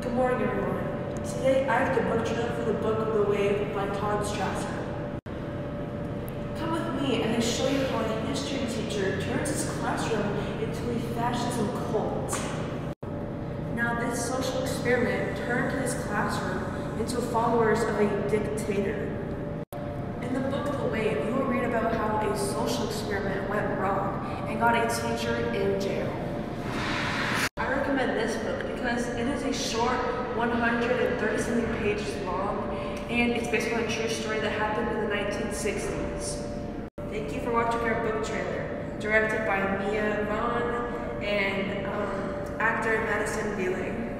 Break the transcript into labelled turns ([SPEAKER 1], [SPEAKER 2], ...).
[SPEAKER 1] Good morning, everyone. Today I have the book trailer for the book of the Wave by Todd Strasser. Come with me and I show you how a history teacher turns his classroom into a fascism cult. Now this social experiment turned his classroom into followers of a dictator. In the book of the Wave, you will read about how a social experiment went wrong and got a teacher in jail. Recommend this book because it is a short 130 something pages long and it's based on a true story that happened in the 1960s. Thank you for watching our book trailer, directed by Mia Vaughan and um, actor Madyson Veling.